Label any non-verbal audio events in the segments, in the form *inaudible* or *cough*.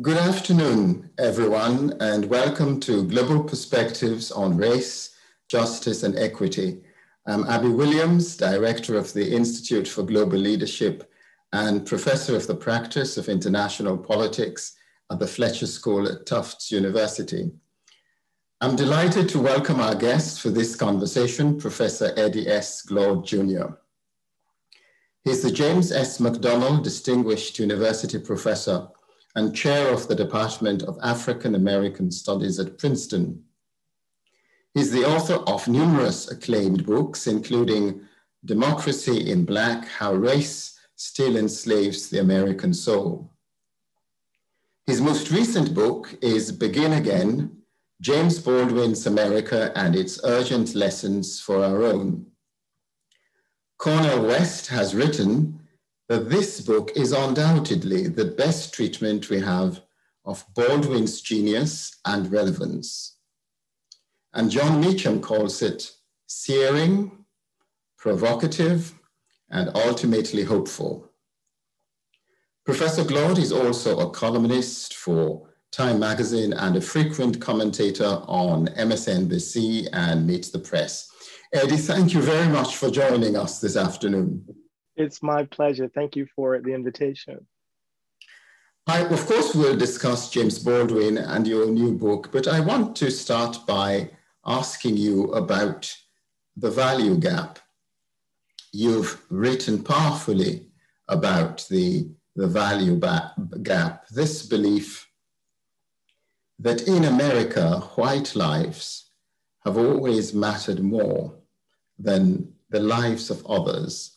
Good afternoon, everyone, and welcome to Global Perspectives on Race, Justice, and Equity. I'm Abi Williams, Director of the Institute for Global Leadership and Professor of the Practice of International Politics at the Fletcher School at Tufts University. I'm delighted to welcome our guest for this conversation, Professor Eddie S. Glaude Jr. He's the James S. McDonnell Distinguished University Professor and Chair of the Department of African American Studies at Princeton. He's the author of numerous acclaimed books, including Democracy in Black, How Race Still Enslaves the American Soul. His most recent book is Begin Again, James Baldwin's America and its urgent lessons for our own. Cornel West has written that this book is undoubtedly the best treatment we have of Baldwin's genius and relevance. And Jon Meacham calls it searing, provocative, and ultimately hopeful. Professor Glaude is also a columnist for Time Magazine and a frequent commentator on MSNBC and Meet the Press. Eddie, thank you very much for joining us this afternoon. It's my pleasure. Thank you for the invitation. I, of course, we'll discuss James Baldwin and your new book, but I want to start by asking you about the value gap. You've written powerfully about the, the value gap, this belief that in America, white lives have always mattered more than the lives of others,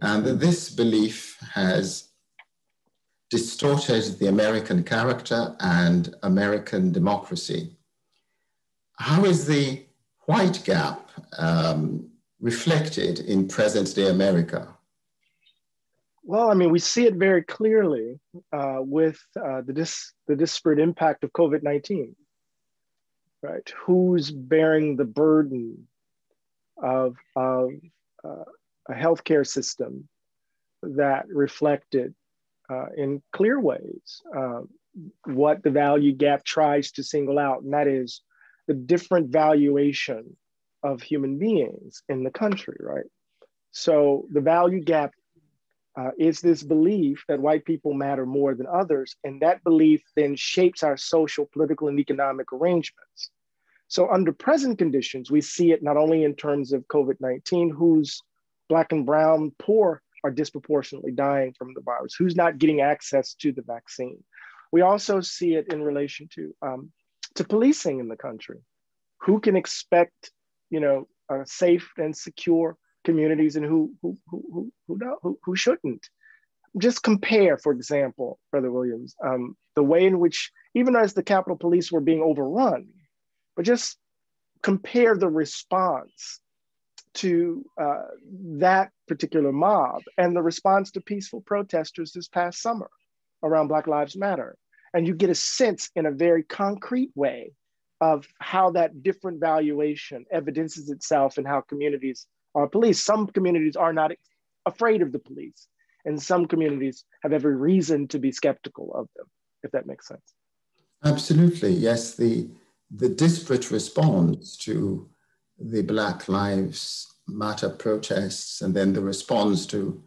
and that this belief has distorted the American character and American democracy. How is the white gap um, reflected in present day America? Well, I mean, we see it very clearly uh, with uh, the, dis- the disparate impact of COVID 19, right? Who's bearing the burden of, of uh, a healthcare system that reflected uh, in clear ways uh, what the value gap tries to single out, and that is the different valuation of human beings in the country, right? So the value gap uh, is this belief that white people matter more than others. And that belief then shapes our social, political, and economic arrangements. So, under present conditions, we see it not only in terms of COVID 19, who's Black and Brown poor are disproportionately dying from the virus, who's not getting access to the vaccine. We also see it in relation to, um, to policing in the country. Who can expect, you know, a safe and secure communities and who who who who who, who, who shouldn't. Just compare, for example, Brother Williams, um, the way in which even as the Capitol Police were being overrun, but just compare the response to uh, that particular mob and the response to peaceful protesters this past summer around Black Lives Matter. And you get a sense in a very concrete way of how that different valuation evidences itself in how communities are police. Some communities are not afraid of the police, and some communities have every reason to be skeptical of them, if that makes sense. Absolutely, yes. The, the disparate response to the Black Lives Matter protests and then the response to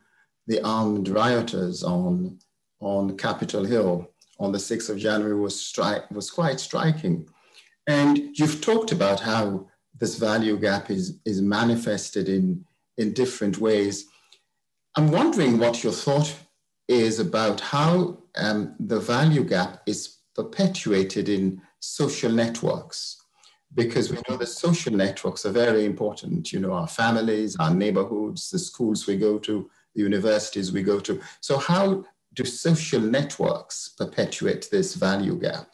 the armed rioters on, on Capitol Hill on the 6th of January was, stri- was quite striking. And you've talked about how this value gap is, is manifested in, in different ways. I'm wondering what your thought is about how um, the value gap is perpetuated in social networks because we know the social networks are very important you know our families our neighborhoods the schools we go to the universities we go to so how do social networks perpetuate this value gap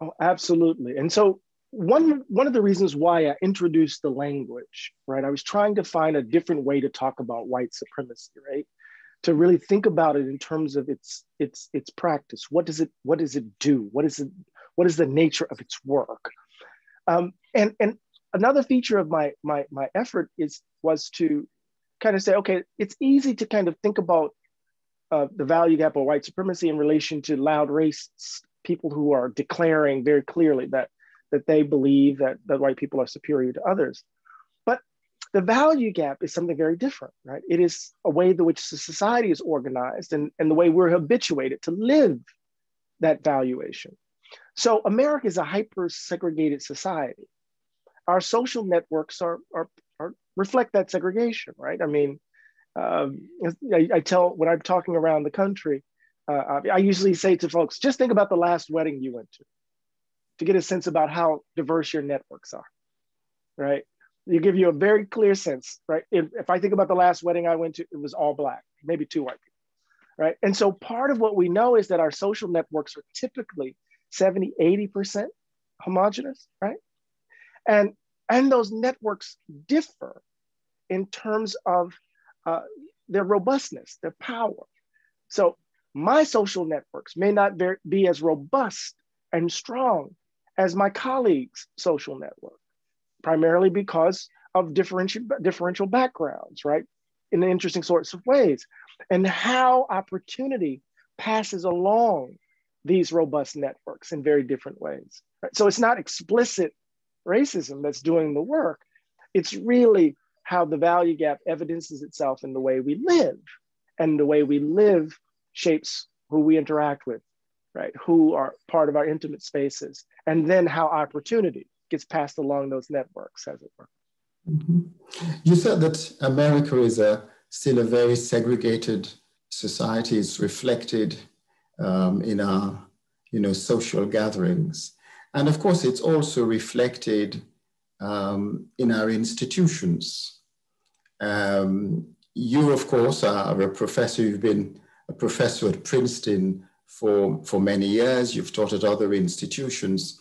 oh absolutely and so one one of the reasons why I introduced the language, right? I was trying to find a different way to talk about white supremacy, right? To really think about it in terms of its its its practice. What does it what does it do? What is it what is the nature of its work? Um, and and another feature of my my my effort is was to kind of say, okay, it's easy to kind of think about uh, the value gap of white supremacy in relation to loud race people who are declaring very clearly that that they believe that, that white people are superior to others. But the value gap is something very different, right? It is a way in which the society is organized and, and the way we're habituated to live that valuation. So America is a hyper segregated society. Our social networks are, are, are reflect that segregation, right? I mean, um, I, I, tell when I'm talking around the country, uh, I usually say to folks, just think about the last wedding you went to, to get a sense about how diverse your networks are, right? You give you a very clear sense, right? If, if I think about the last wedding I went to, it was all black, maybe two white people, right? And so part of what we know is that our social networks are typically 70, 80% homogenous, right? And, and those networks differ in terms of uh, their robustness, their power. So my social networks may not be as robust and strong as my colleagues' social network, primarily because of differential, differential backgrounds, right? In interesting sorts of ways. And how opportunity passes along these robust networks in very different ways. Right? So it's not explicit racism that's doing the work. It's really how the value gap evidences itself in the way we live. And the way we live shapes who we interact with, right? Who are part of our intimate spaces. And then how opportunity gets passed along those networks, as it were. Mm-hmm. You said that America is a, still a very segregated society. It's reflected um, in our you know, social gatherings. And of course, it's also reflected um, in our institutions. Um, you, of course, are a professor. You've been a professor at Princeton for, for many years. You've taught at other institutions.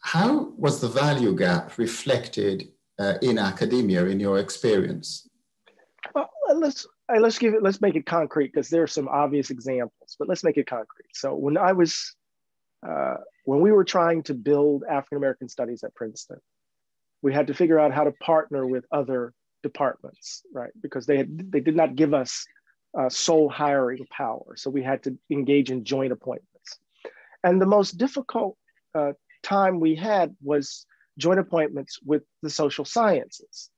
How was the value gap reflected uh, in academia in your experience? Well, let's let's give it. Let's make it concrete because there are some obvious examples, but let's make it concrete. So when I was uh, when we were trying to build African American studies at Princeton, we had to figure out how to partner with other departments, right? Because they had, they did not give us uh, sole hiring power, so we had to engage in joint appointments. And the most difficult uh, time we had was joint appointments with the social sciences,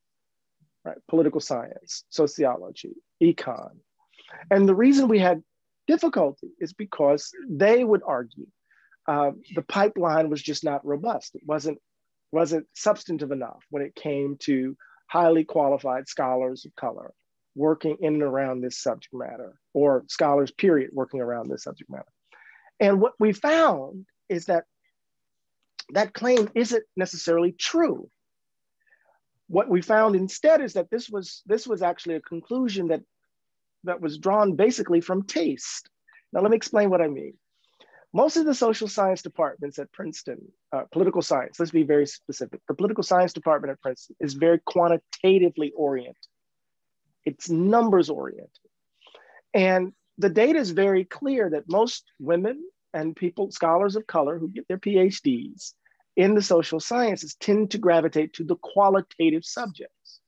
right? Political science, sociology, econ. And the reason we had difficulty is because they would argue uh, the pipeline was just not robust. It wasn't wasn't substantive enough when it came to highly qualified scholars of color working in and around this subject matter, or scholars, period, working around this subject matter. And what we found is that that claim isn't necessarily true. What we found instead is that this was this was actually a conclusion that that was drawn basically from taste. Now let me explain what I mean. Most of the social science departments at Princeton, uh, political science, let's be very specific. The political science department at Princeton is very quantitatively oriented. It's numbers oriented. And the data is very clear that most women and people, scholars of color who get their PhDs in the social sciences tend to gravitate to the qualitative subjects.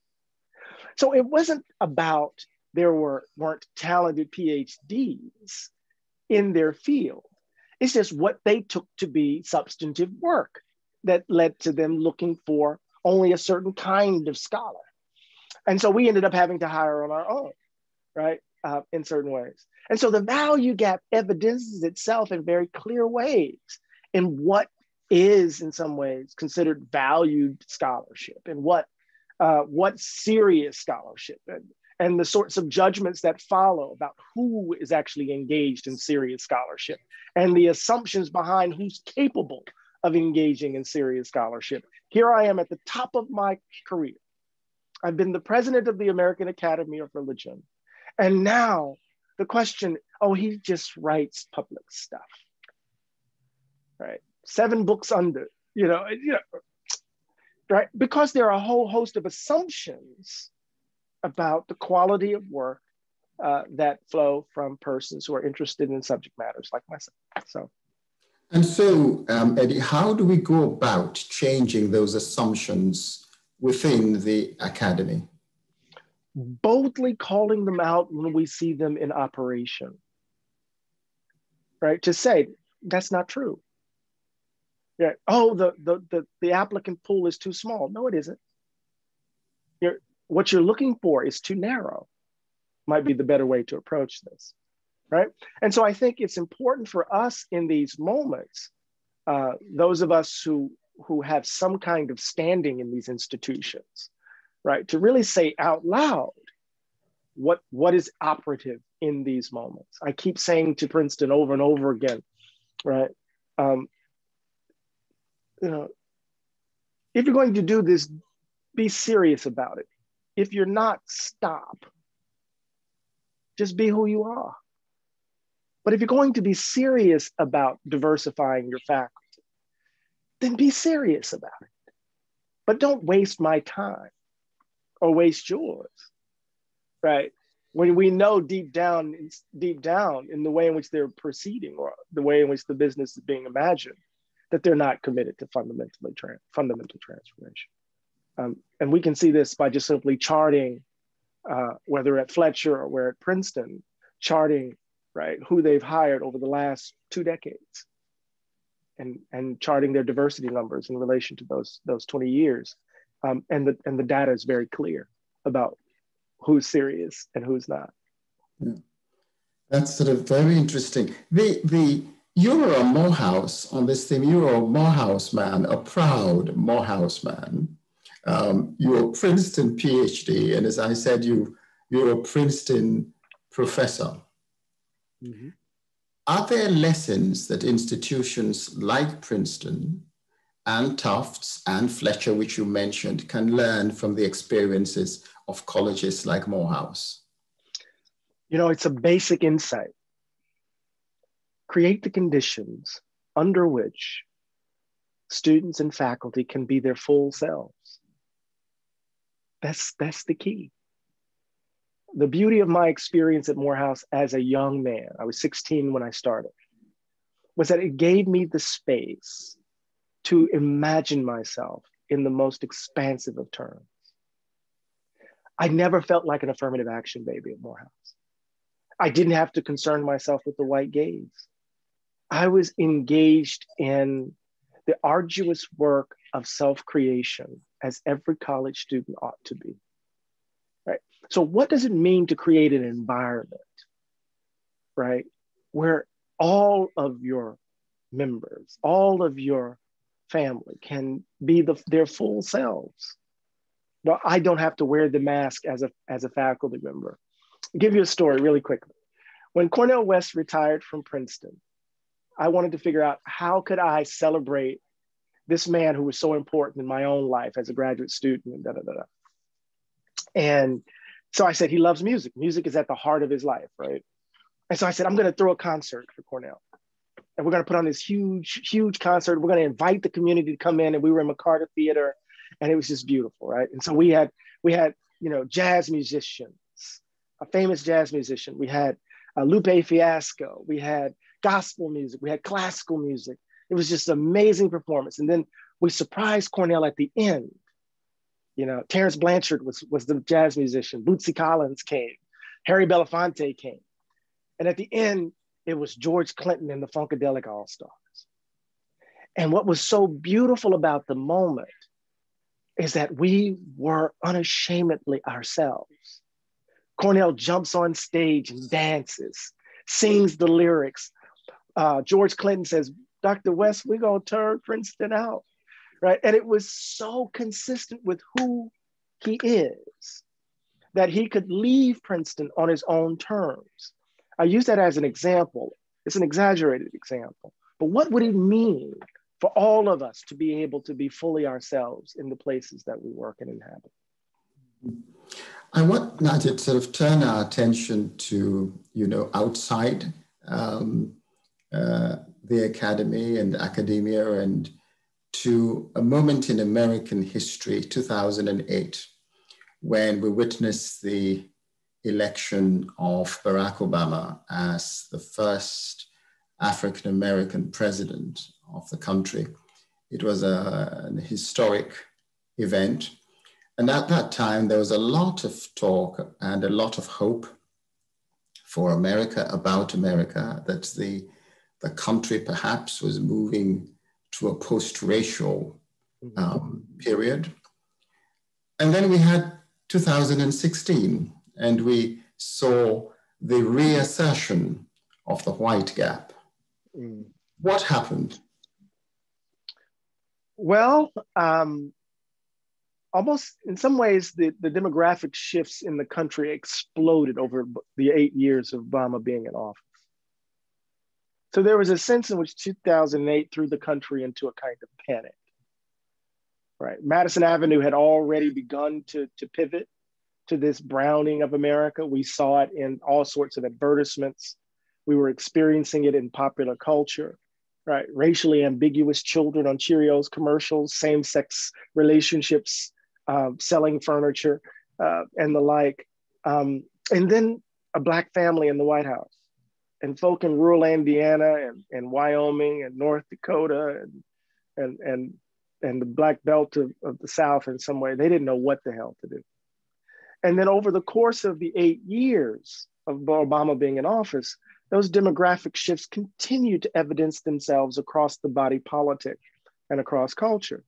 So it wasn't about there were, weren't talented PhDs in their field. It's just what they took to be substantive work that led to them looking for only a certain kind of scholar. And so we ended up having to hire on our own, right? Uh, in certain ways. And so the value gap evidences itself in very clear ways in what is, in some ways, considered valued scholarship and what uh, what serious scholarship and, the sorts of judgments that follow about who is actually engaged in serious scholarship and the assumptions behind who's capable of engaging in serious scholarship. Here I am at the top of my career. I've been the president of the American Academy of Religion. And now the question oh, he just writes public stuff, right? Seven books under, you know, you know, right? Because there are a whole host of assumptions about the quality of work uh, that flow from persons who are interested in subject matters like myself. So. And so, um, Eddie, how do we go about changing those assumptions within the academy? Boldly calling them out when we see them in operation. Right? To say, that's not true. Yeah. Oh, the, the, the, the applicant pool is too small. No, it isn't. You're, what you're looking for is too narrow, might be the better way to approach this, right? And so I think it's important for us in these moments, uh, those of us who, who have some kind of standing in these institutions, right, to really say out loud what, what is operative in these moments. I keep saying to Princeton over and over again, right? Um, you know, if you're going to do this, be serious about it. If you're not, stop. Just be who you are. But if you're going to be serious about diversifying your faculty, then be serious about it. But don't waste my time or waste yours, right? When we know deep down, deep down in the way in which they're proceeding or the way in which the business is being imagined, that they're not committed to fundamentally tra- fundamental transformation. Um, and we can see this by just simply charting, uh, whether at Fletcher or where at Princeton, charting right who they've hired over the last two decades, and and charting their diversity numbers in relation to those those 20 years, um, and the and the data is very clear about who's serious and who's not. Yeah. That's sort of very interesting. The the you're a Morehouse on this theme. You're a Morehouse man, a proud Morehouse man. Um, you're a Princeton PhD, and as I said, you you're a Princeton professor. Mm-hmm. Are there lessons that institutions like Princeton and Tufts and Fletcher, which you mentioned, can learn from the experiences of colleges like Morehouse? You know, it's a basic insight create the conditions under which students and faculty can be their full selves. That's, that's the key. The beauty of my experience at Morehouse as a young man, I was 16 when I started, was that it gave me the space to imagine myself in the most expansive of terms. I never felt like an affirmative action baby at Morehouse. I didn't have to concern myself with the white gaze. I was engaged in the arduous work of self creation as every college student ought to be. Right. So, what does it mean to create an environment, right, where all of your members, all of your family can be the, their full selves? No, I don't have to wear the mask as a, as a faculty member. I'll give you a story really quickly. When Cornel West retired from Princeton, I wanted to figure out how could I celebrate this man who was so important in my own life as a graduate student and da da da. da. And so I said he loves music. Music is at the heart of his life, right? And so I said I'm going to throw a concert for Cornel. and we're going to put on this huge, huge concert. We're going to invite the community to come in, and we were in McCarter Theater, and it was just beautiful, right? And so we had we had you know jazz musicians, a famous jazz musician. We had uh, Lupe Fiasco. We had gospel music, we had classical music. It was just an amazing performance. And then we surprised Cornel at the end. You know, Terence Blanchard was, was the jazz musician, Bootsy Collins came, Harry Belafonte came. And at the end, it was George Clinton and the Funkadelic All Stars. And what was so beautiful about the moment is that we were unashamedly ourselves. Cornel jumps on stage and dances, sings the lyrics, uh, George Clinton says, Dr. West, we're going to turn Princeton out. Right. And it was so consistent with who he is that he could leave Princeton on his own terms. I use that as an example. It's an exaggerated example. But what would it mean for all of us to be able to be fully ourselves in the places that we work and inhabit? I want now to sort of turn our attention to, you know, outside um, uh, the academy and academia and to a moment in American history, 2008, when we witnessed the election of Barack Obama as the first African American president of the country. It was a, an historic event. And at that time, there was a lot of talk and a lot of hope for America, about America, that the the country perhaps was moving to a post-racial mm-hmm. um, period. And then we had 2016, and we saw the reassertion of the white gap. Mm. What happened? Well, um, almost in some ways, the, the demographic shifts in the country exploded over the eight years of Obama being in office. So there was a sense in which 2008 threw the country into a kind of panic. Right, Madison Avenue had already begun to, to pivot to this browning of America. We saw it in all sorts of advertisements. We were experiencing it in popular culture right? Racially ambiguous children on Cheerios commercials, same sex relationships, uh, selling furniture, uh, and the like. Um, and then a Black family in the White House, and folk in rural Indiana and, and Wyoming and North Dakota and, and, and, and the Black belt of, of the South in some way, they didn't know what the hell to do. And then over the course of the eight years of Obama being in office, those demographic shifts continue to evidence themselves across the body politic and across culture.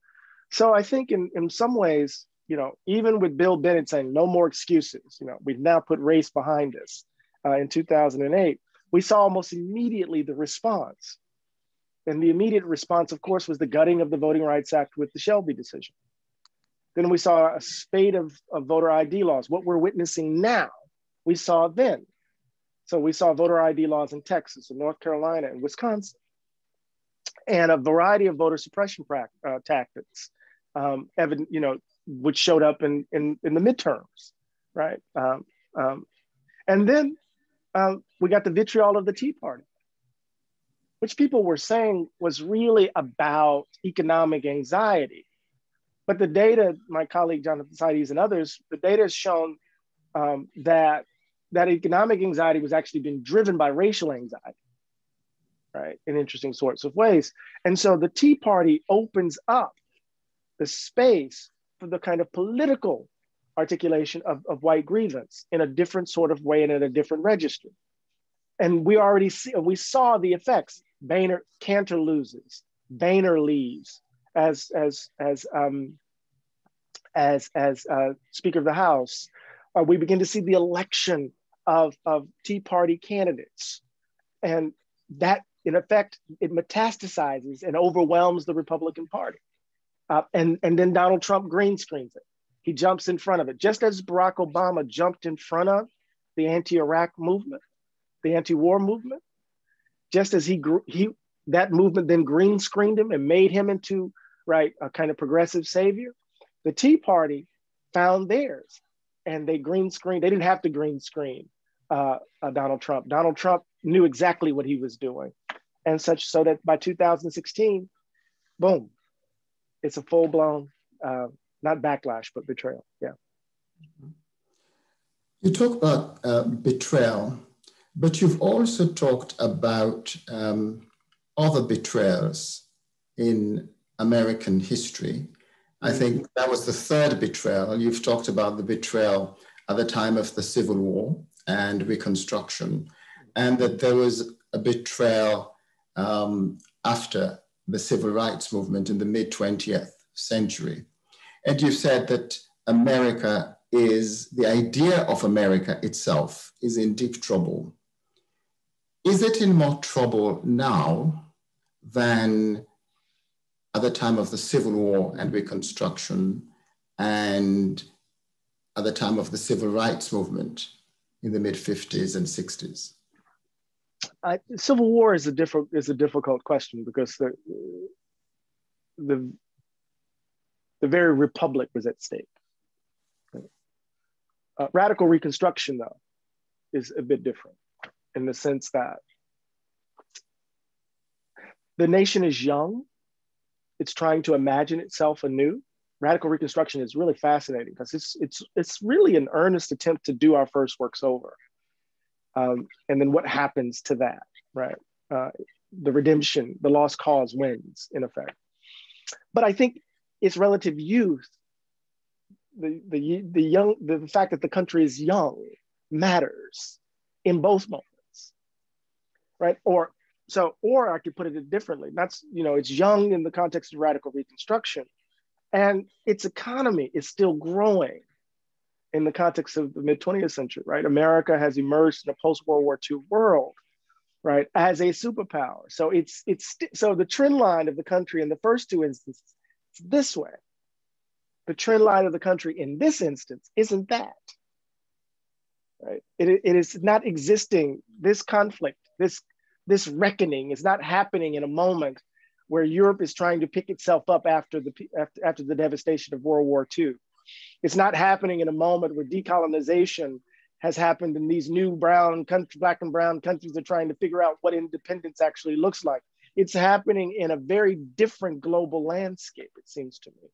So I think in, in some ways, you know, even with Bill Bennett saying no more excuses, you know, we've now put race behind us uh, in 2008, we saw almost immediately the response. And the immediate response, of course, was the gutting of the Voting Rights Act with the Shelby decision. Then we saw a spate of, of voter ID laws. What we're witnessing now, we saw then. So we saw voter ID laws in Texas and North Carolina and Wisconsin, and a variety of voter suppression uh, tactics, um, evident, you know, which showed up in, in, in the midterms, right? Um, um, and then um, we got the vitriol of the Tea Party, which people were saying was really about economic anxiety. But the data, my colleague Jonathan Seides and others, the data has shown um, that that economic anxiety was actually being driven by racial anxiety, right, in interesting sorts of ways. And so the Tea Party opens up the space for the kind of political articulation of, of white grievance in a different sort of way and in a different register. And we already see, we saw the effects. Boehner, Cantor loses, Boehner leaves as, as, as, um, as, as uh, Speaker of the House. Uh, we begin to see the election of, of Tea Party candidates. And that, in effect, it metastasizes and overwhelms the Republican Party. Uh, and, and then Donald Trump green screens it. He jumps in front of it, just as Barack Obama jumped in front of the anti-Iraq movement, the anti-war movement. Just as he grew, he that movement then green screened him and made him into right a kind of progressive savior. The Tea Party found theirs and they green screen. They didn't have to green screen uh, uh, Donald Trump. Donald Trump knew exactly what he was doing, and such so that by 2016, boom, it's a full blown uh, not backlash but betrayal. Yeah. You talk about uh, betrayal, but you've also talked about um, other betrayals in American history I think that was the third betrayal. You've talked about the betrayal at the time of the Civil War and Reconstruction, and that there was a betrayal um, after the civil rights movement in the mid 20th century. And you've said that America is, the idea of America itself is in deep trouble. Is it in more trouble now than at the time of the Civil War and Reconstruction, and at the time of the Civil Rights Movement in the mid 50s and 60s? Uh, Civil War is a different is a difficult question because the the the very republic was at stake. Uh, radical Reconstruction, though, is a bit different in the sense that the nation is young it's trying to imagine itself anew. Radical Reconstruction is really fascinating because it's it's it's really an earnest attempt to do our first works over, um, and then what happens to that, right? Uh, the redemption, the lost cause wins in effect. But I think its relative youth, the the the young, the fact that the country is young matters in both moments, right? Or so, or I could put it differently. That's, you know, it's young in the context of radical reconstruction. And its economy is still growing in the context of the mid 20th century, right? America has emerged in a post World War II world, right, as a superpower. So it's it's so the trend line of the country in the first two instances, it's this way. The trend line of the country in this instance isn't that. Right? It, it is not existing. This conflict, this this reckoning is not happening in a moment where Europe is trying to pick itself up after the after, after the devastation of World War II. It's not happening in a moment where decolonization has happened and these new brown country, black and brown countries are trying to figure out what independence actually looks like. It's happening in a very different global landscape, it seems to me.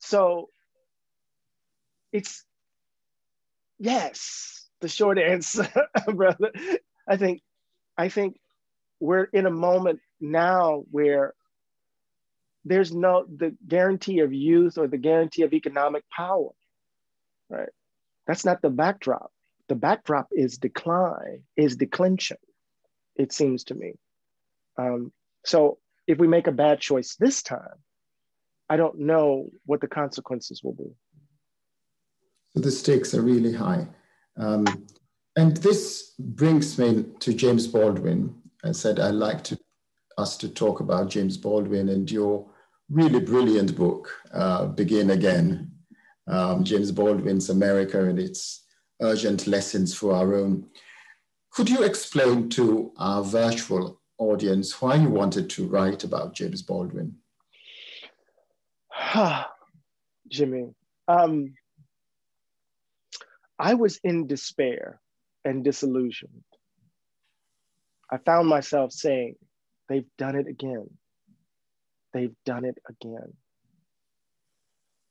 So it's yes, the short *laughs* answer, brother. I think I think we're in a moment now where there's no the guarantee of youth or the guarantee of economic power, right? That's not the backdrop. The backdrop is decline, is declension, it seems to me. Um, so if we make a bad choice this time, I don't know what the consequences will be. So the stakes are really high. Um, and this brings me to James Baldwin. I said I'd like to, us to talk about James Baldwin and your really brilliant book, uh, Begin Again, um, James Baldwin's America and its urgent lessons for our own. Could you explain to our virtual audience why you wanted to write about James Baldwin? *sighs* Jimmy, um, I was in despair and disillusioned. I found myself saying, they've done it again. They've done it again.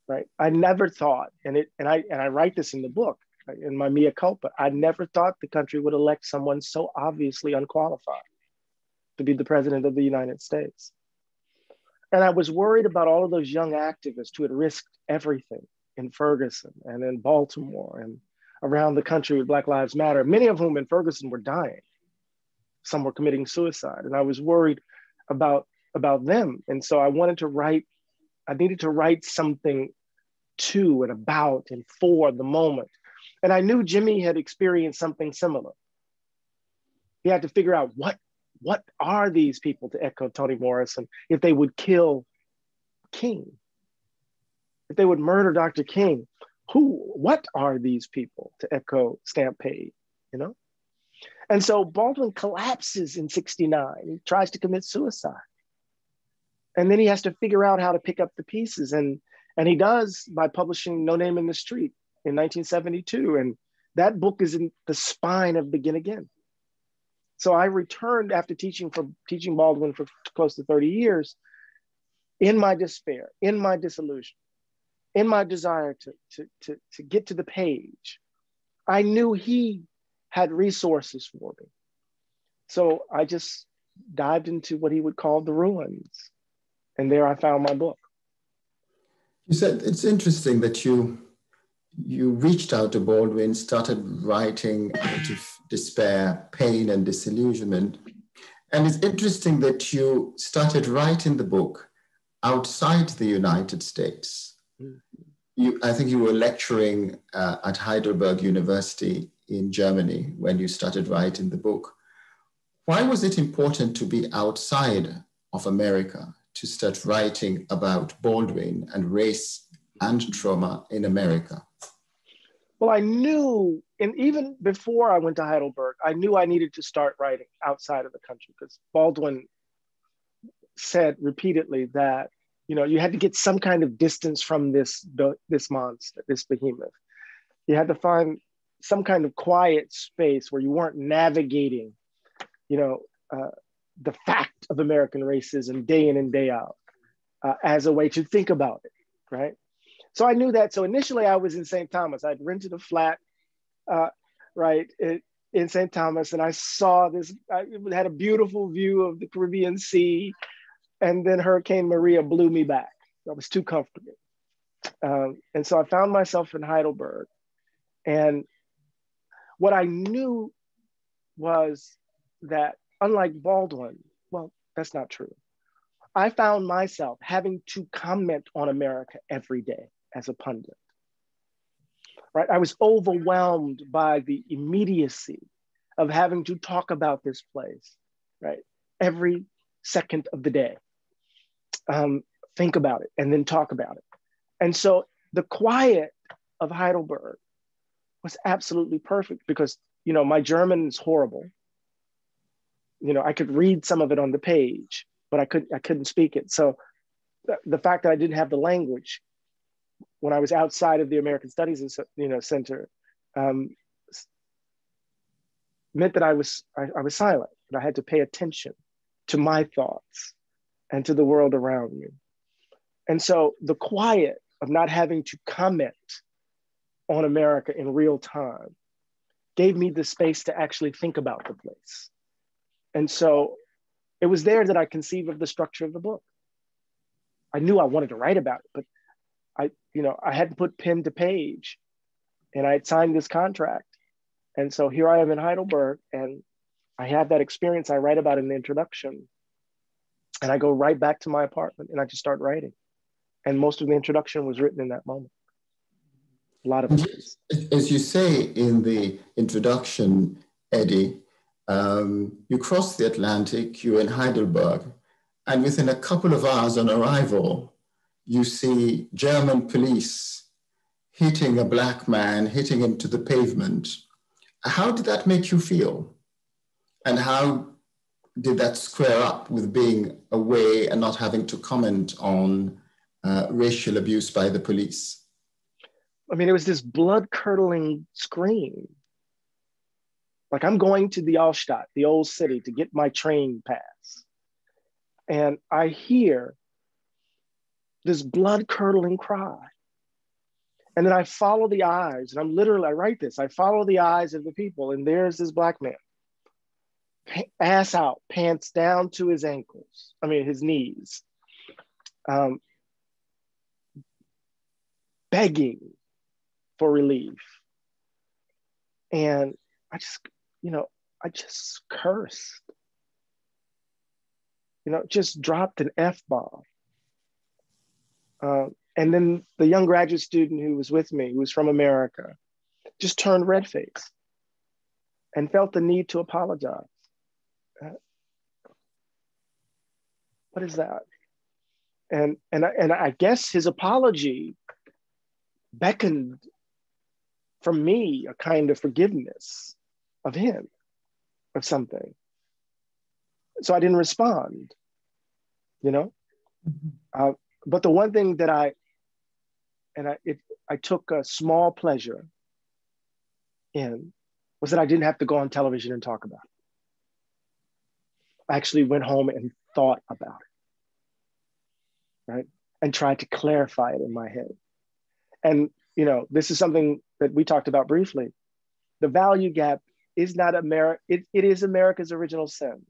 Right? I never thought, and it and I and I write this in the book, in my mea culpa, I never thought the country would elect someone so obviously unqualified to be the president of the United States. And I was worried about all of those young activists who had risked everything in Ferguson and in Baltimore and around the country with Black Lives Matter, many of whom in Ferguson were dying. Some were committing suicide. And I was worried about, about them. And so I wanted to write, I needed to write something to and about and for the moment. And I knew Jimmy had experienced something similar. He had to figure out what, what are these people, to echo Toni Morrison, if they would kill King, if they would murder Dr. King, who, what are these people to echo Stamp Page, you know? And so Baldwin collapses in 69. He tries to commit suicide. And then he has to figure out how to pick up the pieces. And, and he does by publishing No Name in the Street in 1972. And that book is in the spine of Begin Again. So I returned after teaching for teaching Baldwin for close to 30 years in my despair, in my disillusion, in my desire to, to, to, to get to the page, I knew he had resources for me. So I just dived into what he would call the ruins. And there I found my book. You said it's interesting that you you reached out to Baldwin, started writing out of despair, pain, and disillusionment. And it's interesting that you started writing the book outside the United States you, I think you were lecturing uh, at Heidelberg University in Germany when you started writing the book. Why was it important to be outside of America to start writing about Baldwin and race and trauma in America? Well, I knew, and even before I went to Heidelberg, I knew I needed to start writing outside of the country because Baldwin said repeatedly that you know, you had to get some kind of distance from this this monster, this behemoth. You had to find some kind of quiet space where you weren't navigating, you know, uh, the fact of American racism day in and day out uh, as a way to think about it, right? So I knew that. So initially, I was in St. Thomas. I'd rented a flat, uh, right, it, in St. Thomas, and I saw this. I had a beautiful view of the Caribbean Sea and then Hurricane Maria blew me back. I was too comfortable. Um, and so I found myself in Heidelberg. And what I knew was that unlike Baldwin, well, that's not true. I found myself having to comment on America every day as a pundit. Right? I was overwhelmed by the immediacy of having to talk about this place, right? Every second of the day. Um, think about it and then talk about it. And so the quiet of Heidelberg was absolutely perfect because, you know, my German is horrible. You know, I could read some of it on the page, but I couldn't, I couldn't speak it. So the, the fact that I didn't have the language when I was outside of the American Studies, you know, Center, um, meant that I was I, I was silent, but I had to pay attention to my thoughts and to the world around me. And so the quiet of not having to comment on America in real time gave me the space to actually think about the place. And so it was there that I conceived of the structure of the book. I knew I wanted to write about it, but I, you know, I hadn't put pen to page and I had signed this contract. And so here I am in Heidelberg and I have that experience I write about in the introduction. And I go right back to my apartment and I just start writing. And most of the introduction was written in that moment. A lot of it. As you say in the introduction, Eddie, um, you cross the Atlantic, you're in Heidelberg, and within a couple of hours on arrival, you see German police hitting a black man, hitting him to the pavement. How did that make you feel? And how did that square up with being away and not having to comment on uh, racial abuse by the police? I mean, it was this blood curdling scream. Like I'm going to the Altstadt, the old city, to get my train pass. And I hear this blood curdling cry. And then I follow the eyes, and I'm literally, I write this I follow the eyes of the people, and there's this black man, ass out, pants down to his ankles, I mean, his knees, um, begging for relief. And I just, you know, I just cursed, you know, just dropped an F bomb. Uh, and then the young graduate student who was with me, who was from America, just turned red face and felt the need to apologize. What is that? And, and, and I guess his apology beckoned from me a kind of forgiveness of him, of something. So I didn't respond, you know? Mm-hmm. Uh, but the one thing that I and I, it, I took a small pleasure in was that I didn't have to go on television and talk about it. I actually went home and thought about it, right? And tried to clarify it in my head. And, you know, this is something that we talked about briefly. The value gap is not America, it, it is America's original sin,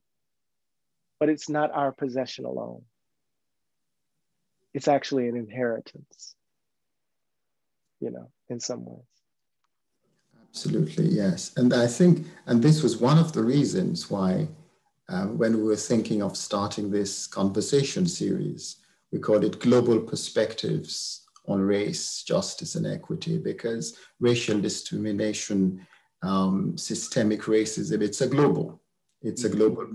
but it's not our possession alone. It's actually an inheritance you know, in some ways. Absolutely, yes. And I think, and this was one of the reasons why, um, when we were thinking of starting this conversation series, we called it Global Perspectives on Race, Justice, and Equity, because racial discrimination, um, systemic racism, it's a global, it's a mm-hmm. global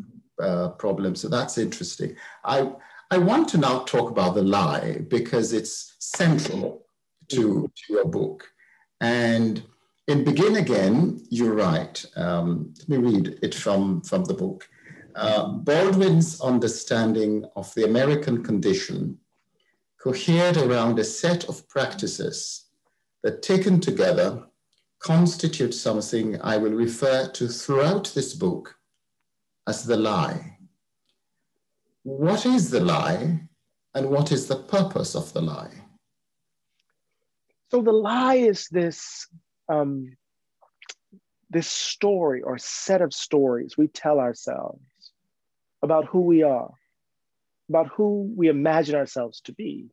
uh, problem. So that's interesting. I, I want to now talk about the lie because it's central to, to your book. And in Begin Again, you're right. Um, let me read it from, from the book. Uh, Baldwin's understanding of the American condition cohered around a set of practices that taken together constitute something I will refer to throughout this book as the lie. What is the lie and what is the purpose of the lie? So the lie is this um, this story or set of stories we tell ourselves about who we are, about who we imagine ourselves to be.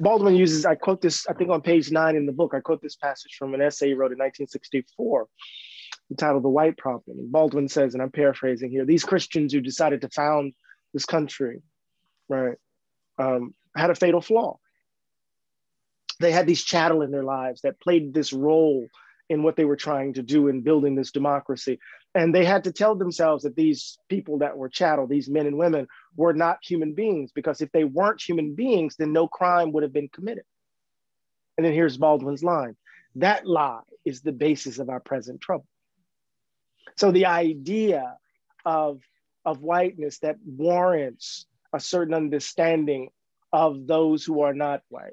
Baldwin uses, I quote this, I think on page nine in the book, I quote this passage from an essay he wrote in 1964. entitled The White Problem. And Baldwin says, and I'm paraphrasing here, these Christians who decided to found this country, right, um, had a fatal flaw. They had these chattel in their lives that played this role in what they were trying to do in building this democracy. And they had to tell themselves that these people that were chattel, these men and women, were not human beings, because if they weren't human beings, then no crime would have been committed. And then here's Baldwin's line that lie is the basis of our present trouble. So the idea of, of whiteness that warrants a certain understanding of those who are not white,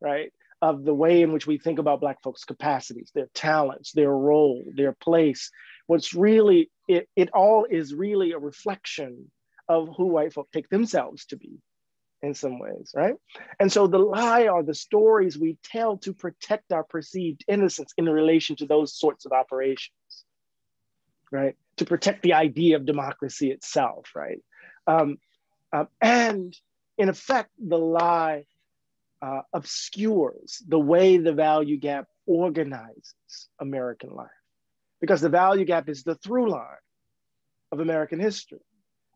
right? Of the way in which we think about Black folks' capacities, their talents, their role, their place. What's really, it, it all is really a reflection of who white folk take themselves to be in some ways, right? And so the lie are the stories we tell to protect our perceived innocence in relation to those sorts of operations, right? To protect the idea of democracy itself, right? Um, um, and in effect, the lie uh, obscures the way the value gap organizes American life, because the value gap is the through line of American history.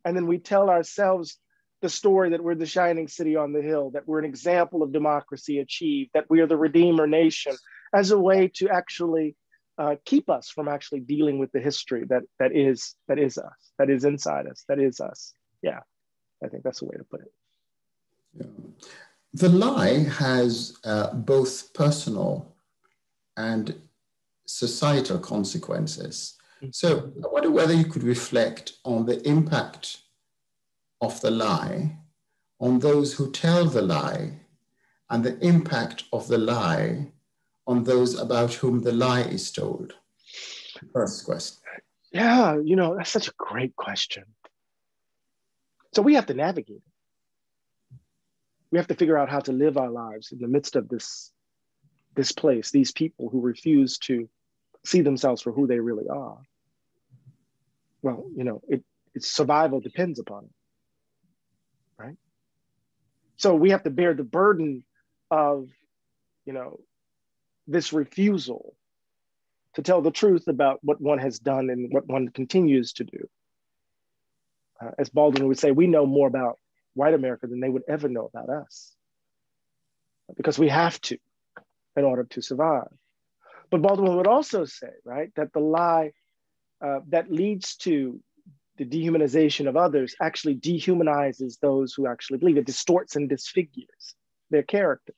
And then we tell ourselves the story that we're the shining city on the hill, that we're an example of democracy achieved, that we are the Redeemer nation, as a way to actually uh, keep us from actually dealing with the history that that is that is us, that is inside us, that is us. Yeah, I think that's the way to put it. Yeah. The lie has uh, both personal and societal consequences. Mm-hmm. So I wonder whether you could reflect on the impact of the lie on those who tell the lie and the impact of the lie on those about whom the lie is told? First question. Yeah, you know, that's such a great question. So we have to navigate it. We have to figure out how to live our lives in the midst of this, this place, these people who refuse to see themselves for who they really are. Well, you know, it, its survival depends upon it right? So we have to bear the burden of, you know, this refusal to tell the truth about what one has done and what one continues to do. Uh, as Baldwin would say, we know more about white America than they would ever know about us because we have to in order to survive. But Baldwin would also say, right, that the lie uh, that leads to the dehumanization of others actually dehumanizes those who actually believe. It distorts and disfigures their character.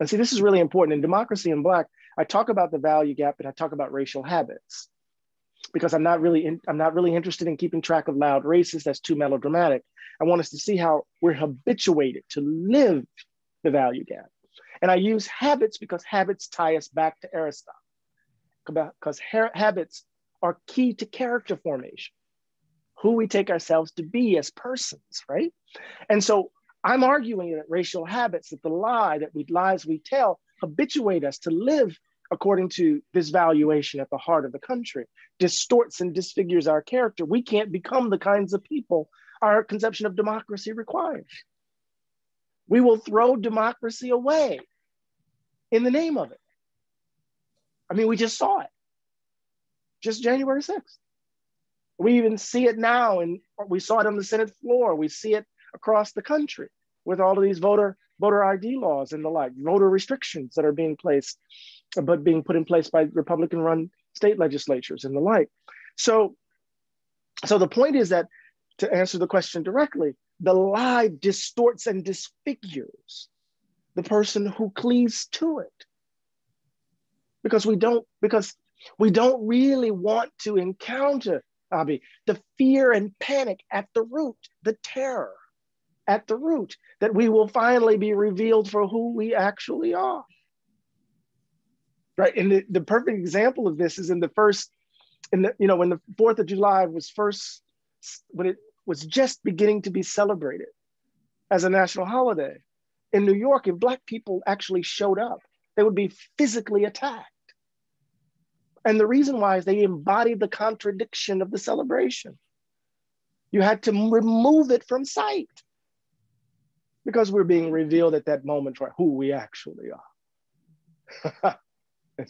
And see, this is really important. In Democracy in Black, I talk about the value gap but I talk about racial habits because I'm not really in, I'm not really interested in keeping track of loud races. That's too melodramatic. I want us to see how we're habituated to live the value gap. And I use habits because habits tie us back to Aristotle. Because habits are key to character formation who we take ourselves to be as persons, right? And so I'm arguing that racial habits, that the lie, that we lies we tell, habituate us to live according to this valuation at the heart of the country, distorts and disfigures our character. We can't become the kinds of people our conception of democracy requires. We will throw democracy away in the name of it. I mean, we just saw it just January 6th. We even see it now, and we saw it on the Senate floor. We see it across the country with all of these voter voter ID laws and the like, voter restrictions that are being placed, but being put in place by Republican-run state legislatures and the like. So, so the point is that to answer the question directly, the lie distorts and disfigures the person who cleaves to it. Because we don't, because we don't really want to encounter Abi, the fear and panic at the root, the terror at the root, that we will finally be revealed for who we actually are. Right. And the, the perfect example of this is in the first, in the, you know, when the 4th of July was first, when it was just beginning to be celebrated as a national holiday in New York, if Black people actually showed up, they would be physically attacked and the reason why is they embodied the contradiction of the celebration. You had to remove it from sight because we're being revealed at that moment for who we actually are. *laughs*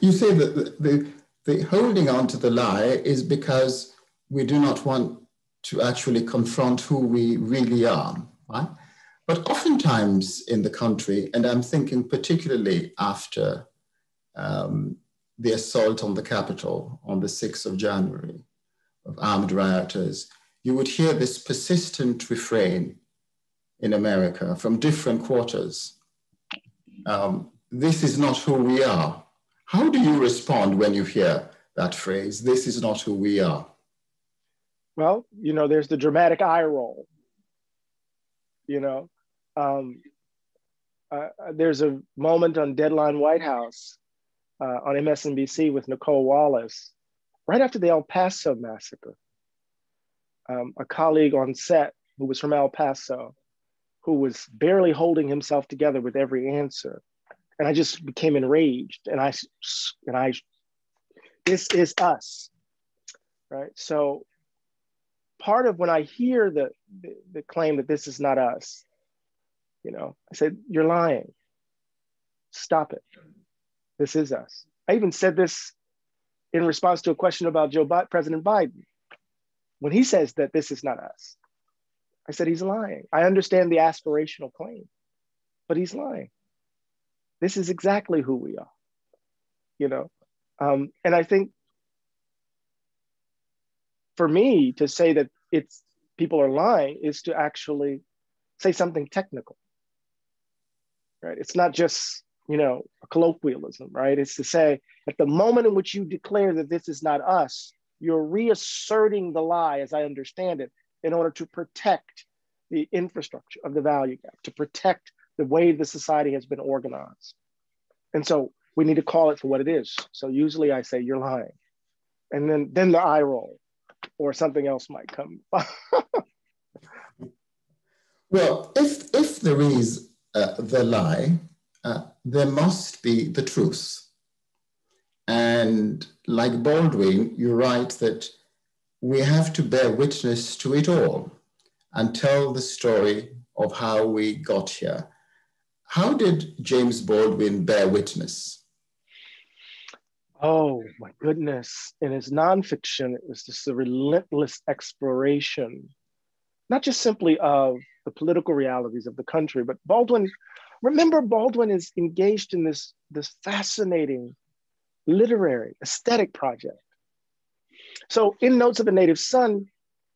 you say that the, the, the holding on to the lie is because we do not want to actually confront who we really are. Right? But oftentimes in the country, and I'm thinking particularly after um, the assault on the Capitol on the 6th of January of armed rioters, you would hear this persistent refrain in America from different quarters. Um, this is not who we are. How do you respond when you hear that phrase, this is not who we are? Well, you know, there's the dramatic eye roll. You know, um, uh, there's a moment on Deadline White House uh, on MSNBC with Nicolle Wallace, right after the El Paso massacre. Um, a colleague on set who was from El Paso, who was barely holding himself together with every answer, and I just became enraged, and I and I, this is us, right? So, part of when I hear the, the, the claim that this is not us, you know, I said, You're lying. Stop it. This is us. I even said this in response to a question about Joe Biden, President Biden. When he says that this is not us, I said he's lying. I understand the aspirational claim, but he's lying. This is exactly who we are, you know? Um, and I think for me to say that it's people are lying is to actually say something technical right? It's not just, you know, a colloquialism, right? It's to say at the moment in which you declare that this is not us, you're reasserting the lie, as I understand it, in order to protect the infrastructure of the value gap, to protect the way the society has been organized. And so we need to call it for what it is. So usually I say, you're lying. And then, then the eye roll or something else might come. *laughs* well, if, if there is uh, the lie, uh, there must be the truth. And like Baldwin, you write that we have to bear witness to it all and tell the story of how we got here. How did James Baldwin bear witness? Oh my goodness. In his nonfiction, it was just a relentless exploration, not just simply of the political realities of the country. But Baldwin, remember, Baldwin is engaged in this, this fascinating literary aesthetic project. So, in Notes of a Native Son,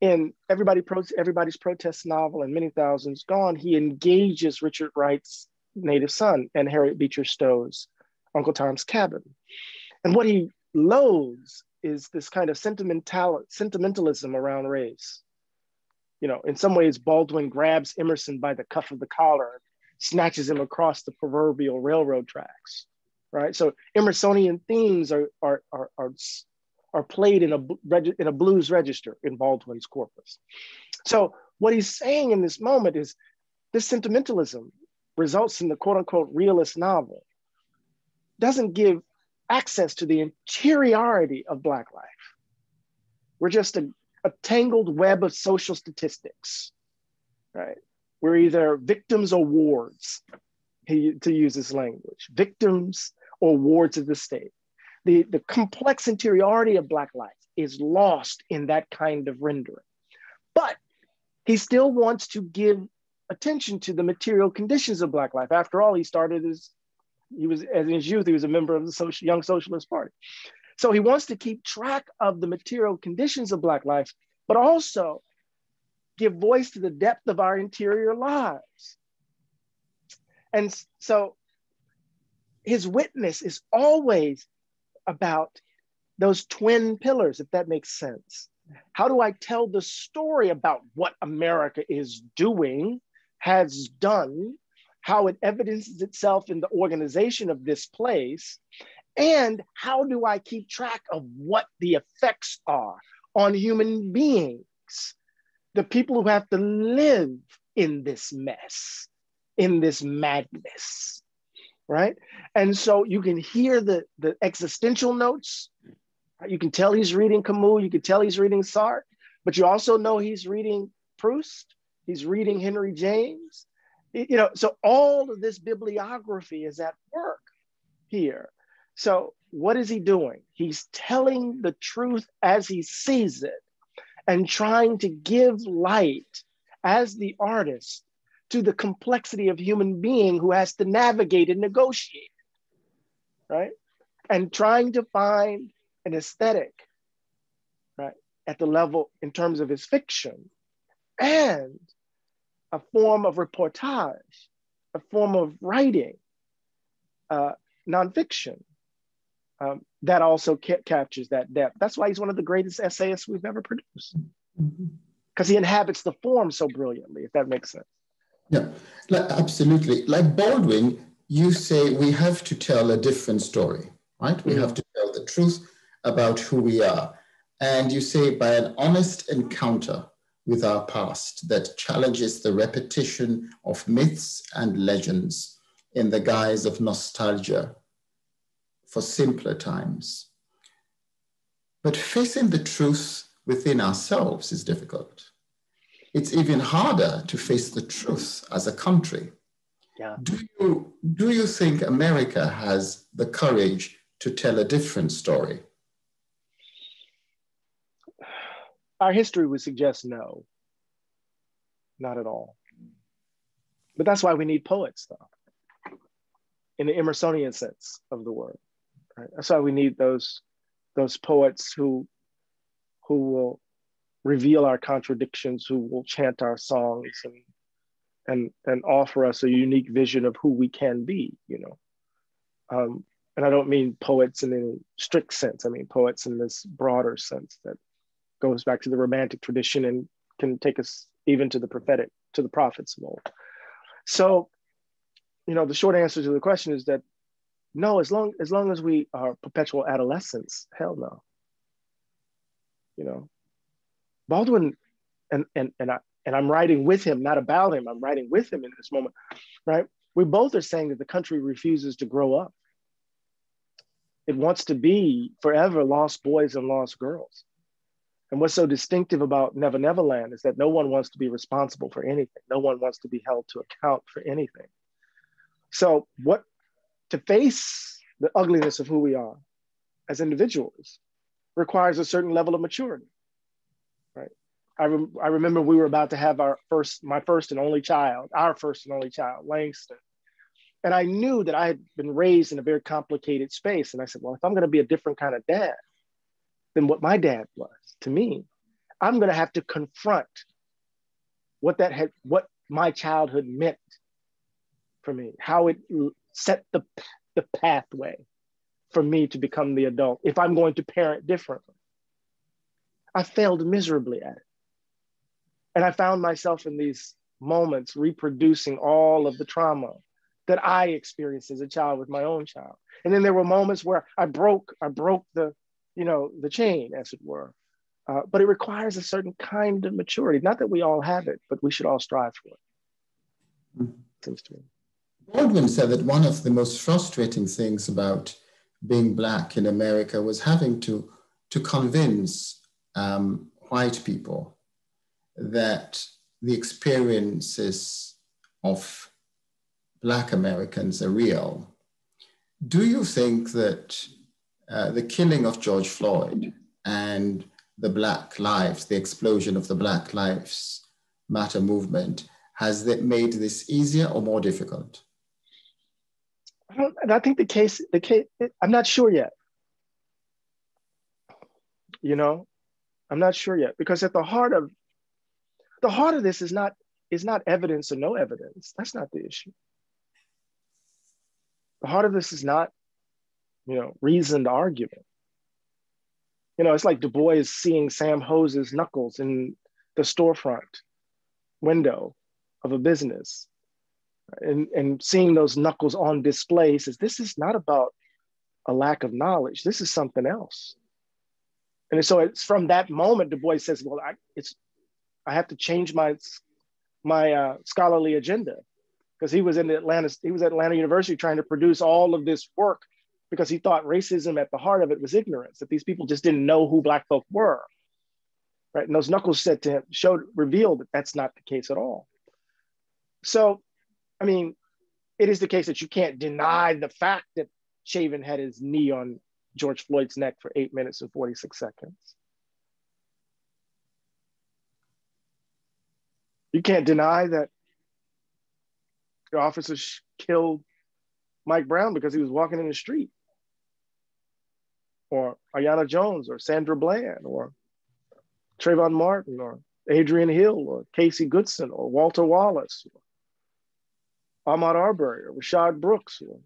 in Everybody Pro- Everybody's Protest novel and Many Thousands Gone, he engages Richard Wright's Native Son and Harriet Beecher Stowe's Uncle Tom's Cabin. And what he loathes is this kind of sentimental, sentimentalism around race you know, in some ways, Baldwin grabs Emerson by the cuff of the collar snatches him across the proverbial railroad tracks, right? So Emersonian themes are, are, are, are, are played in a, in a blues register in Baldwin's corpus. So what he's saying in this moment is this sentimentalism results in the quote unquote realist novel doesn't give access to the interiority of Black life. We're just a a tangled web of social statistics, right? We're either victims or wards, to use this language, victims or wards of the state. The, the complex interiority of Black life is lost in that kind of rendering. But he still wants to give attention to the material conditions of Black life. After all, he started as he was as in his youth, he was a member of the social, Young Socialist Party. So he wants to keep track of the material conditions of Black life, but also give voice to the depth of our interior lives. And so his witness is always about those twin pillars, if that makes sense. How do I tell the story about what America is doing, has done, how it evidences itself in the organization of this place, and how do I keep track of what the effects are on human beings? The people who have to live in this mess, in this madness, right? And so you can hear the, the existential notes. You can tell he's reading Camus, you can tell he's reading Sartre, but you also know he's reading Proust, he's reading Henry James. You know, so all of this bibliography is at work here. So what is he doing? He's telling the truth as he sees it and trying to give light as the artist to the complexity of human being who has to navigate and negotiate, right? And trying to find an aesthetic, right, at the level in terms of his fiction and a form of reportage, a form of writing, uh, nonfiction um, that also ca- captures that depth. That's why he's one of the greatest essayists we've ever produced, because mm-hmm. he inhabits the form so brilliantly, if that makes sense. Yeah, like, absolutely. Like Baldwin, you say we have to tell a different story, right? We mm-hmm. have to tell the truth about who we are. And you say by an honest encounter with our past that challenges the repetition of myths and legends in the guise of nostalgia for simpler times. But facing the truth within ourselves is difficult. It's even harder to face the truth as a country. Yeah. Do you, do you think America has the courage to tell a different story? Our history would suggest no, not at all. But that's why we need poets, though, in the Emersonian sense of the word. Right? That's why we need those those poets who who will reveal our contradictions, who will chant our songs and and and offer us a unique vision of who we can be. You know, um, and I don't mean poets in any strict sense. I mean poets in this broader sense that goes back to the romantic tradition and can take us even to the prophetic, to the prophets of old. So, you know, the short answer to the question is that no, as long as long as we are perpetual adolescents, hell no. You know, Baldwin, and and and I and I'm writing with him, not about him. I'm writing with him in this moment, right? We both are saying that the country refuses to grow up. It wants to be forever lost boys and lost girls. And what's so distinctive about Never Never Land is that no one wants to be responsible for anything. No one wants to be held to account for anything. So, what to face the ugliness of who we are as individuals requires a certain level of maturity, right? I, I remember we were about to have our first, my first and only child, our first and only child, Langston. And I knew that I had been raised in a very complicated space. And I said, well, if I'm going to be a different kind of dad than what my dad was to me, I'm going to have to confront what that had, what my childhood meant for me, how it set the, the pathway for me to become the adult if I'm going to parent differently. I failed miserably at it. And I found myself in these moments reproducing all of the trauma that I experienced as a child with my own child. And then there were moments where I broke, I broke the, you know, the chain, as it were. Uh, but it requires a certain kind of maturity. Not that we all have it, but we should all strive for it. Mm. Seems to me. Baldwin said that one of the most frustrating things about being Black in America was having to, to convince um, white people that the experiences of Black Americans are real. Do you think that uh, the killing of George Floyd and the Black Lives, the explosion of the Black Lives Matter movement, has that made this easier or more difficult? I. I think the case, the case, I'm not sure yet. You know, I'm not sure yet because at the heart of the heart of this is not is not evidence or no evidence. That's not the issue. The heart of this is not, you know, reasoned argument. You know, it's like Du Bois seeing Sam Hose's knuckles in the storefront window of a business and, and seeing those knuckles on display. Says this is not about a lack of knowledge. This is something else. And so it's from that moment du bois says well I, it's i have to change my my uh, scholarly agenda. Because he was in atlanta he was at atlanta university trying to produce all of this work because he thought racism at the heart of it was ignorance that these people just didn't know who black folk were right? And those knuckles said to him showed revealed that that's not the case at all. So I mean, it is the case that you can't deny the fact that Chauvin had his knee on George Floyd's neck for eight minutes and 46 seconds. You can't deny that the officers killed Mike Brown because he was walking in the street, or Aiyana Jones, or Sandra Bland, or Trayvon Martin, or Adrian Hill, or Casey Goodson, or Walter Wallace, or Ahmaud Arbery, or Rayshard Brooks. Or,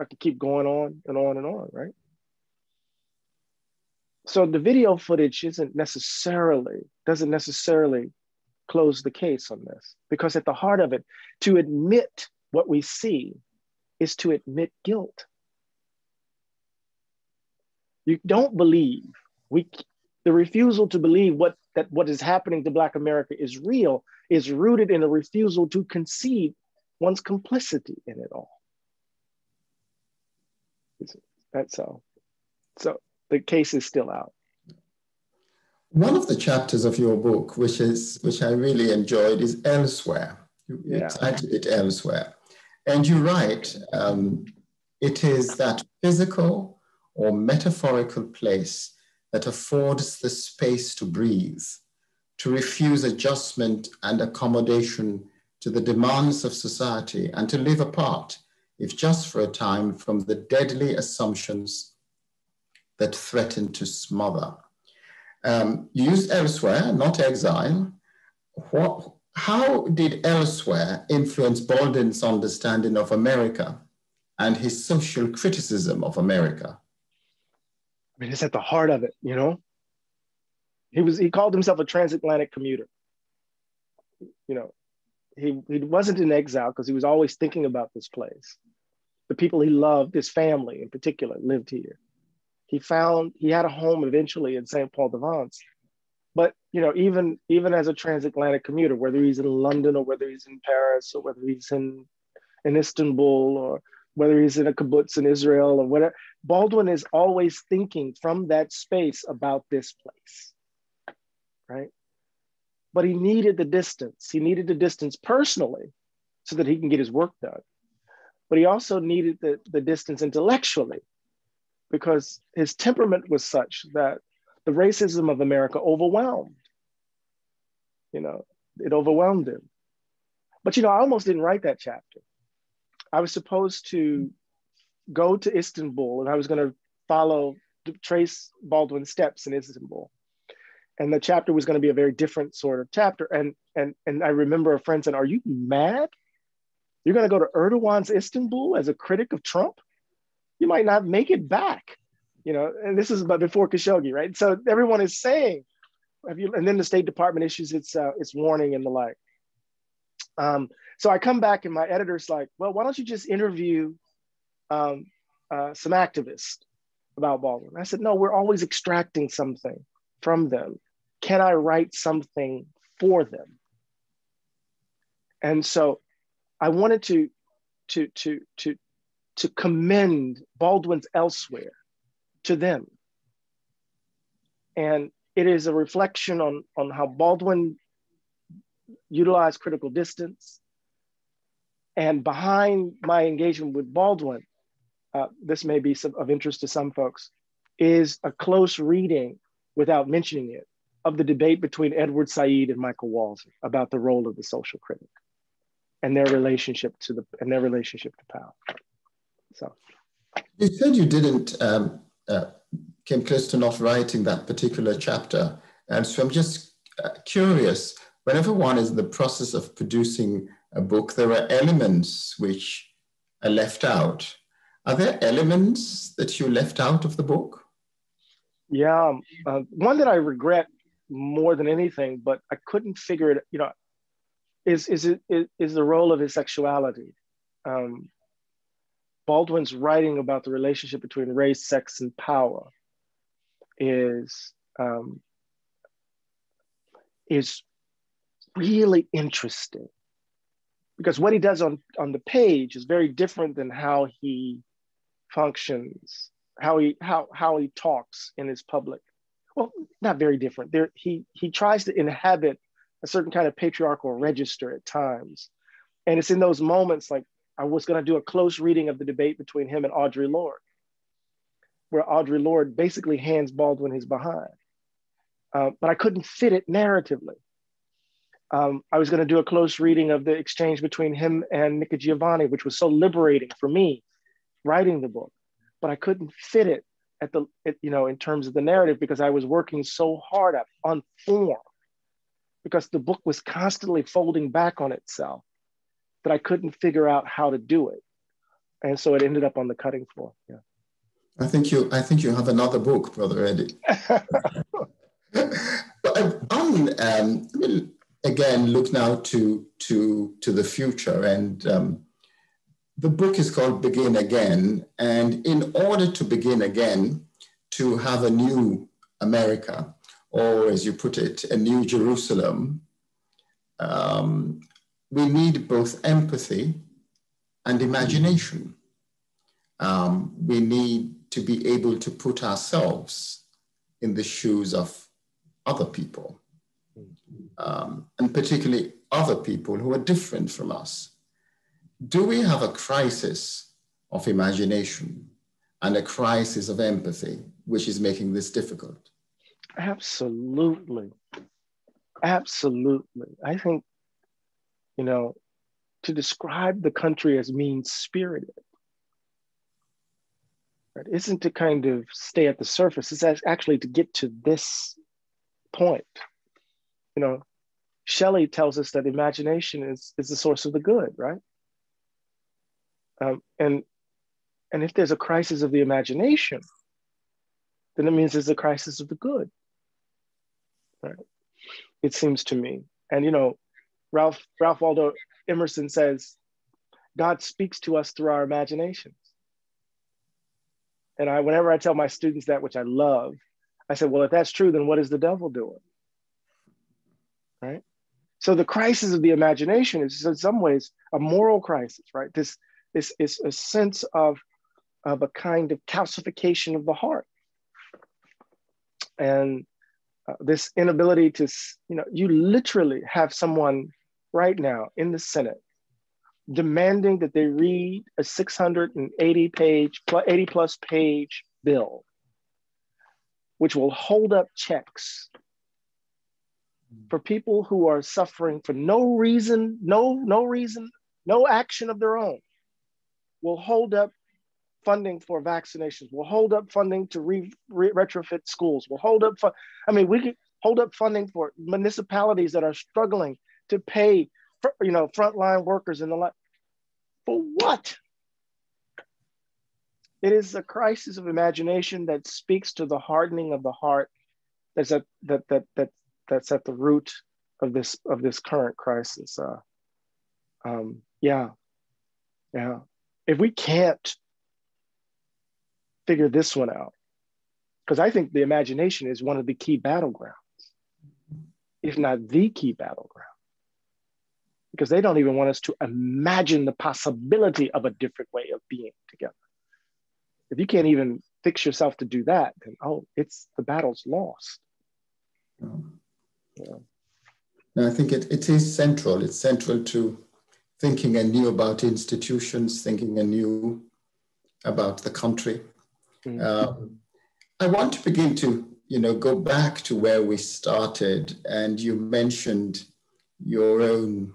I could keep going on and on and on, right? So the video footage isn't necessarily, doesn't necessarily close the case on this because at the heart of it, to admit what we see is to admit guilt. You don't believe we the refusal to believe what that what is happening to Black America is real is rooted in a refusal to concede one's complicity in it all. That's so. So the case is still out. One of the chapters of your book, which is which I really enjoyed, is elsewhere. You yeah. cited it elsewhere, and you write um, it is that physical or metaphorical place that affords the space to breathe, to refuse adjustment and accommodation to the demands of society, and to live apart, if just for a time, from the deadly assumptions that threaten to smother. Um, used elsewhere, not exile. What, how did elsewhere influence Baldwin's understanding of America and his social criticism of America? Mean, it's at the heart of it, you know? He was he called himself a transatlantic commuter. You know, he, he wasn't in exile because he was always thinking about this place. The people he loved, his family in particular, lived here. He found he had a home eventually in St. Paul de Vence. But you know, even even as a transatlantic commuter, whether he's in London or whether he's in Paris or whether he's in in Istanbul or whether he's in a kibbutz in Israel or whatever, Baldwin is always thinking from that space about this place, right? But he needed the distance. He needed the distance personally so that he can get his work done. But he also needed the, the distance intellectually because his temperament was such that the racism of America overwhelmed. You know, it overwhelmed him. But you know, I almost didn't write that chapter. I was supposed to go to Istanbul and I was going to follow, trace Baldwin's steps in Istanbul. And the chapter was going to be a very different sort of chapter. And, and, and I remember a friend said, Are you mad? You're going to go to Erdogan's Istanbul as a critic of Trump? you might not make it back. You know, and this is before Khashoggi, right? So everyone is saying, have you? And then the State Department issues its uh, its warning and the like. Um, so I come back and my editor's like, well, why don't you just interview um, uh, some activists about Baldwin? I said, no, we're always extracting something from them. Can I write something for them? And so I wanted to to to to to commend Baldwin's elsewhere to them. And it is a reflection on, on how Baldwin utilized critical distance. And behind my engagement with Baldwin, uh, this may be some, of interest to some folks, is a close reading without mentioning it of the debate between Edward Said and Michael Walzer about the role of the social critic and their relationship to the and their relationship to power. So you said you didn't um, uh, came close to not writing that particular chapter, and so I'm just uh, curious. Whenever one is in the process of producing a book, there are elements which are left out. Are there elements that you left out of the book? Yeah, uh, one that I regret more than anything, but I couldn't figure it. You know, is is it is, is the role of his sexuality. Um, Baldwin's writing about the relationship between race, sex, and power is um, is really interesting because what he does on on the page is very different than how he functions, how he how how he talks in his public. Well, not very different. There he he tries to inhabit a certain kind of patriarchal register at times, and it's in those moments like I was going to do a close reading of the debate between him and Audre Lorde. where Audre Lorde basically hands Baldwin his behind. Uh, but I couldn't fit it narratively. Um, I was going to do a close reading of the exchange between him and Nikki Giovanni, which was so liberating for me writing the book, but I couldn't fit it at the, at, you know, in terms of the narrative because I was working so hard at, on form because the book was constantly folding back on itself that I couldn't figure out how to do it. And so it ended up on the cutting floor. Yeah. I think you I think you have another book, Brother Eddie. *laughs* *laughs* but um, um, I mean, again look now to to to the future and um, the book is called Begin Again. And in order to begin again, to have a new America, or as you put it, a new Jerusalem, um, we need both empathy and imagination. Um, we need to be able to put ourselves in the shoes of other people, um, and particularly other people who are different from us. Do we have a crisis of imagination and a crisis of empathy, which is making this difficult? Absolutely. Absolutely. I think, you know, to describe the country as mean spirited right, isn't to kind of stay at the surface, it's actually to get to this point. You know, Shelley tells us that imagination is, is the source of the good, right? Um, and, and if there's a crisis of the imagination, then it means there's a crisis of the good. Right? It seems to me. And you know, Ralph, Ralph Waldo Emerson says, God speaks to us through our imaginations. And I, whenever I tell my students that, which I love, I said, well, if that's true, then what is the devil doing? Right? So the crisis of the imagination is in some ways a moral crisis, right? This is, is a sense of, of a kind of calcification of the heart. And uh, this inability to, you know, you literally have someone right now in the Senate demanding that they read a 680 page, 80 plus page bill, which will hold up checks for people who are suffering for no reason, no, no reason, no action of their own, will hold up funding for vaccinations, will hold up funding to re, re, retrofit schools, will hold up, fu- I mean, we could hold up funding for municipalities that are struggling to pay, for, you know, frontline workers and the like. For what? It is a crisis of imagination that speaks to the hardening of the heart that's at, that, that, that, that's at the root of this, of this current crisis. Uh, um, yeah, yeah. If we can't figure this one out, because I think the imagination is one of the key battlegrounds, if not the key battleground because they don't even want us to imagine the possibility of a different way of being together. If you can't even fix yourself to do that, then oh, it's the battle's lost. Yeah. I think it, it is central. It's central to thinking anew about institutions, thinking anew about the country. Mm-hmm. Uh, I want to begin to, you know, go back to where we started, and you mentioned your own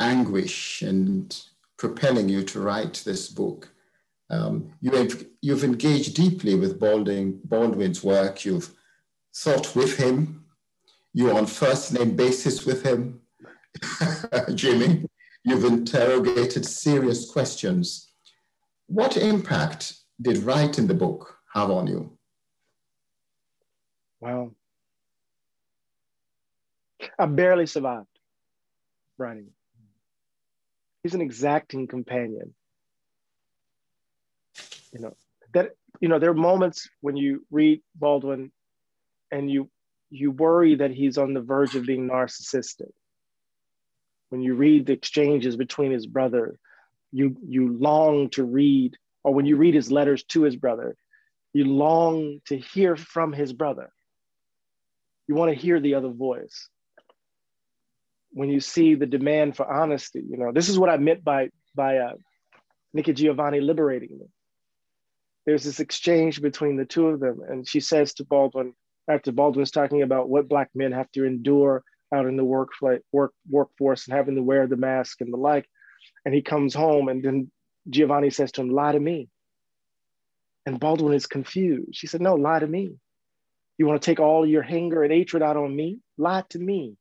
anguish and propelling you to write this book. Um, you have, you've engaged deeply with Baldwin, Baldwin's work. You've thought with him. You're on first name basis with him, *laughs* Jimmy. You've interrogated serious questions. What impact did writing the book have on you? Well, I barely survived writing he's an exacting companion. You know, that you know, there are moments when you read Baldwin and you you worry that he's on the verge of being narcissistic. When you read the exchanges between his brother, you you long to read, or when you read his letters to his brother, you long to hear from his brother. You want to hear the other voice when you see the demand for honesty. You know, this is what I meant by by uh, Nikki Giovanni liberating me. there's this exchange between the two of them. And she says to Baldwin, after Baldwin's talking about what Black men have to endure out in the work, work workforce and having to wear the mask and the like. And he comes home and then Giovanni says to him, lie to me. And Baldwin is confused. She said, no, lie to me. You want to take all your anger and hatred out on me? Lie to me.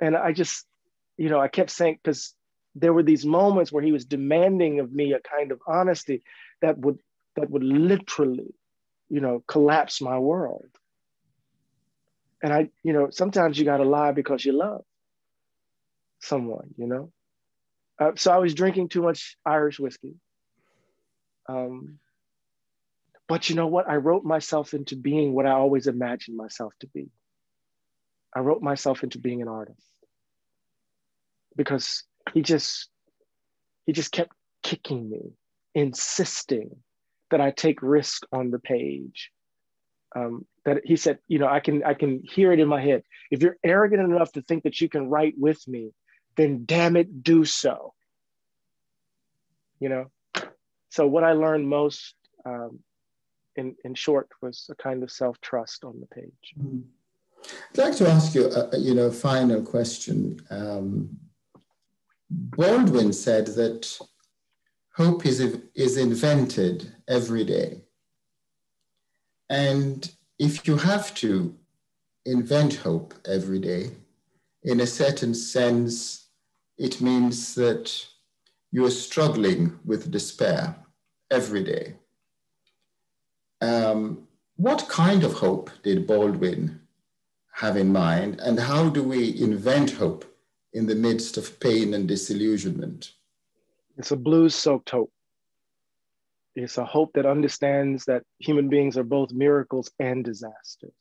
And I just, you know, I kept saying, because there were these moments where he was demanding of me a kind of honesty that would that would literally, you know, collapse my world. And I, you know, sometimes you got to lie because you love someone, you know. Uh, so I was drinking too much Irish whiskey. Um, but you know what? I wrote myself into being what I always imagined myself to be. I wrote myself into being an artist because he just he just kept kicking me, insisting that I take risk on the page. Um, that he said, you know, I can I can hear it in my head. If you're arrogant enough to think that you can write with me, then damn it, do so. You know. So what I learned most, um, in in short, was a kind of self trust on the page. I'd like to ask you, a, you know, final question. Um, Baldwin said that hope is, is invented every day. And if you have to invent hope every day, in a certain sense, it means that you are struggling with despair every day. Um, what kind of hope did Baldwin have in mind, and how do we invent hope in the midst of pain and disillusionment? It's a blues soaked hope. It's a hope that understands that human beings are both miracles and disasters.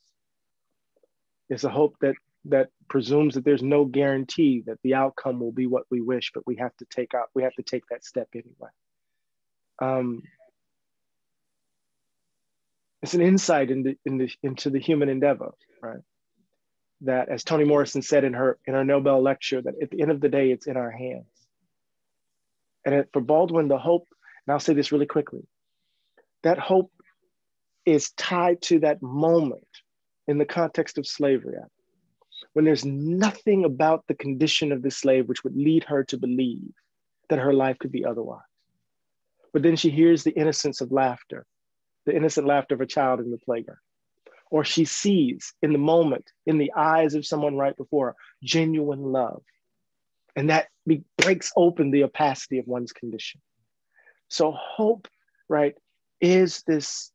It's a hope that that presumes that there's no guarantee that the outcome will be what we wish, but we have to take out we have to take that step anyway. Um, it's an insight into, into, into the human endeavor, right? that, as Toni Morrison said in her in her Nobel lecture, that at the end of the day, it's in our hands. And for Baldwin, the hope, and I'll say this really quickly, that hope is tied to that moment in the context of slavery, when there's nothing about the condition of the slave which would lead her to believe that her life could be otherwise. But then she hears the innocence of laughter, the innocent laughter of a child in the playground or she sees in the moment, in the eyes of someone right before her, genuine love. And that breaks open the opacity of one's condition. So, hope, right, is this,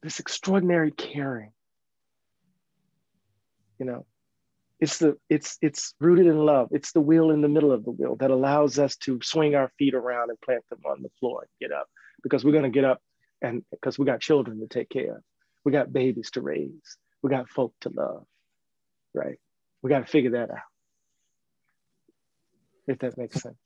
this extraordinary caring. You know, it's the it's it's rooted in love. It's the wheel in the middle of the wheel that allows us to swing our feet around and plant them on the floor and get up because we're going to get up and because we got children to take care of, we got babies to raise, we got folk to love, right? We got to figure that out. If that makes sense.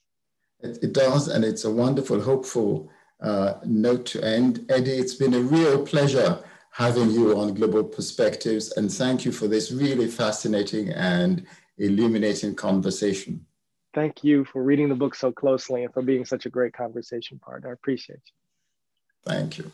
It, it does, and it's a wonderful, hopeful uh, note to end. Eddie, it's been a real pleasure having you on Global Perspectives, and thank you for this really fascinating and illuminating conversation. Thank you for reading the book so closely and for being such a great conversation partner. I appreciate you. Thank you.